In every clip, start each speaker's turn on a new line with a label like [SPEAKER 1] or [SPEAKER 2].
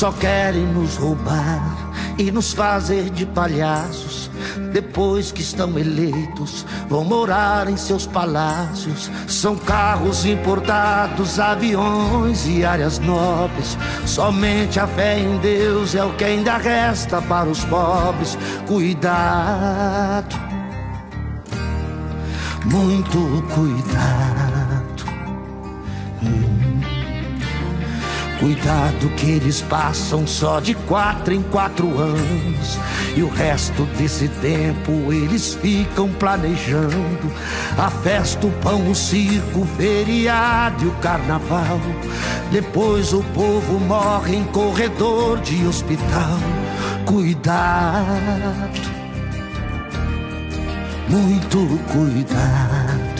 [SPEAKER 1] Só querem nos roubar e nos fazer de palhaços. Depois que estão eleitos, vão morar em seus palácios. São carros importados, aviões e áreas nobres. Somente a fé em Deus é o que ainda resta para os pobres. Cuidado, muito cuidado. Cuidado que eles passam só de quatro em quatro anos. E o resto desse tempo eles ficam planejando a festa, o pão, o circo, o feriado e o carnaval. Depois o povo morre em corredor de hospital. Cuidado, muito cuidado.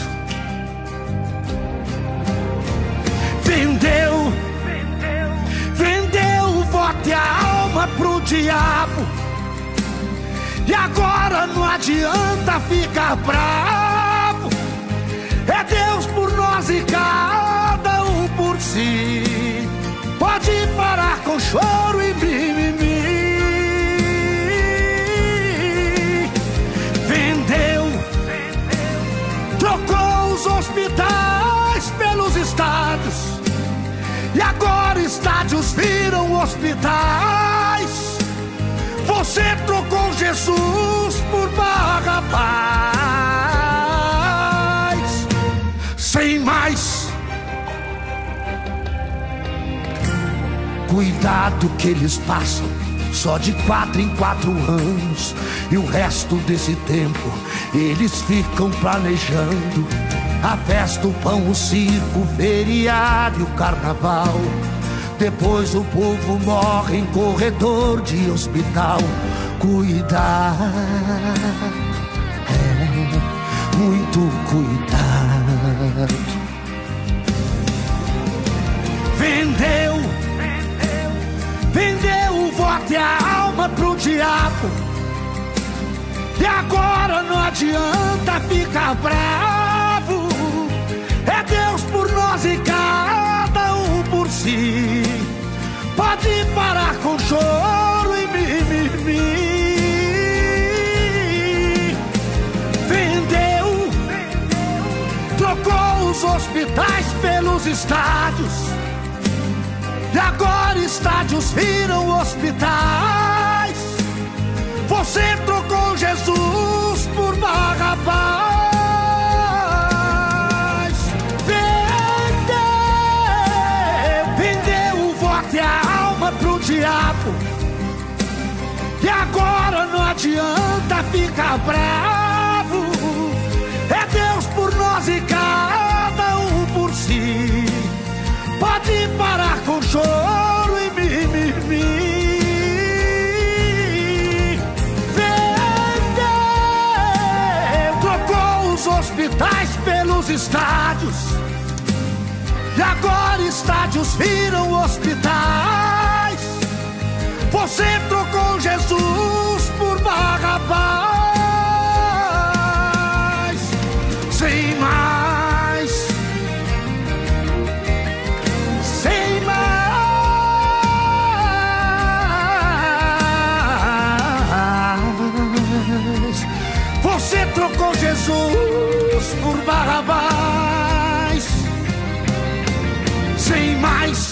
[SPEAKER 1] Pro diabo. E agora não adianta ficar bravo. É Deus por nós e cada um por si. Pode parar com choro e mimimi. Vendeu, trocou os hospitais pelos estados e agora estádios viram hospitais. Você trocou Jesus por Barrabás. Sem mais. Cuidado que eles passam só de quatro em quatro anos. E o resto desse tempo eles ficam planejando a festa, o pão, o circo, o feriado e o carnaval. Depois o povo morre em corredor de hospital. Cuidar, é, muito cuidado. Vendeu, vendeu o voto e a alma pro diabo. E agora não adianta ficar bravo. Estádios. E agora estádios viram hospitais. Você trocou Jesus por Barrabás. diabo. E agora não adianta ficar bravo. Estádios. E agora estádios viram hospitais. Você trocou Jesus trocou Jesus por Barrabás. Sem mais